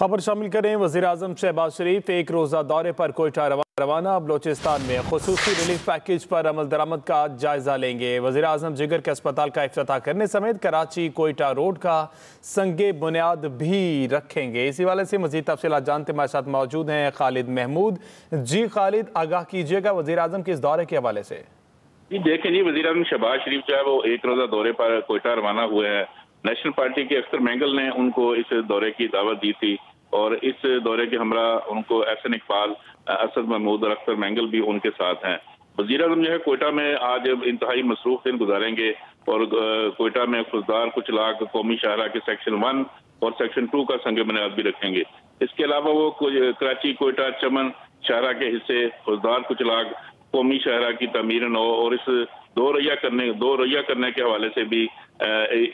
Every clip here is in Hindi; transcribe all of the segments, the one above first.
खबर शामिल करें वजी अजम शहबाज शरीफ एक रोज़ा दौरे पर कोयटा रवाना। बलोचिस्तान में खसूसी रिलीफ पैकेज पर अमल दरामद का जायजा लेंगे। वजी अजम जिगर के अस्पताल का अफ्ताह करने समेत कराची, कोयटा रोड का संगे बुनियाद भी रखेंगे। इसी वाले से मजीद तफसी जानते हमारे साथ मौजूद हैं खालिद महमूद। जी खालिद, आगाह कीजिएगा वजी अजम के इस दौरे के हवाले से। देखें जी वजी अजम शहबाज शरीफ जो है, वो एक रोज़ा दौरे पर कोयटा रवाना हुए हैं। नेशनल पार्टी के अख्तर मैंगल ने उनको इस दौरे की दावत दी थी। और इस दौरे के हमरा उनको एहसन इकबाल असद महमूद और अख्तर मैंगल भी उनके साथ हैं। वज़ीर अजम जो है कोयटा में आज इंतहाई मसरूफ दिन गुजारेंगे और कोयटा में खुशदार कुछ लाख कौमी शाहरा के सेक्शन वन और सेक्शन टू का संग बुनियाद भी रखेंगे। इसके अलावा वो कराची, कोयटा, चमन शाहरा के हिस्से खुशदार कुछ लाख कौमी शाहरा की तमीर नौ और इस दो रैया करने, दो रैया करने के हवाले से भी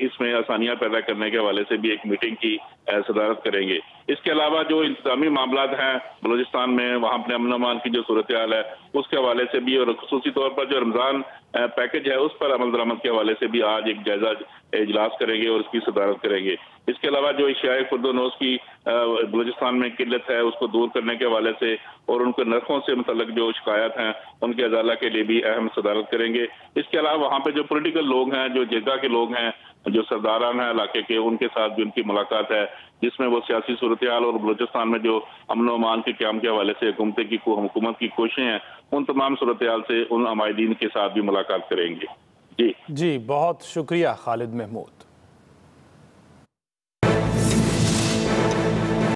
इसमें आसानियाँ पैदा करने के हवाले से भी एक मीटिंग की सदारत करेंगे। इसके अलावा जो इंतजामी मामला हैं, बलोचिस्तान में, वहाँ अपने अमन अमान की जो सूरत हाल है, उसके हवाले से भी, और खसूसी तौर पर जो रमज़ान पैकेज है, उस पर अमल दरामद के हवाले से भी आज एक जायजा इजलास करेंगे और उसकी सदारत करेंगे। इसके अलावा जो एशियाई खुर्दोनोस की बलोचिस्तान में किल्लत है, उसको दूर करने के हवाले से, और उनके नरखों से मतलब जो शिकायत हैं, उनके अजाला के लिए भी अहम सदारत करेंगे। इसके अलावा वहाँ पे जो पॉलिटिकल लोग हैं, जो जगह के लोग हैं, जो सरदारान हैं, इलाके के, उनके साथ भी उनकी मुलाकात है, जिसमें वो सियासी सूरत हाल और बलोचिस्तान में जो अमन अमान के क्याम के हवाले से हुकूमत की हुकूमत की कोशिशें हैं, उन तमाम सूरत हाल से उन अमायदीन के साथ भी मुलाकात करेंगे। जी। जी, बहुत शुक्रिया खालिद महमूद।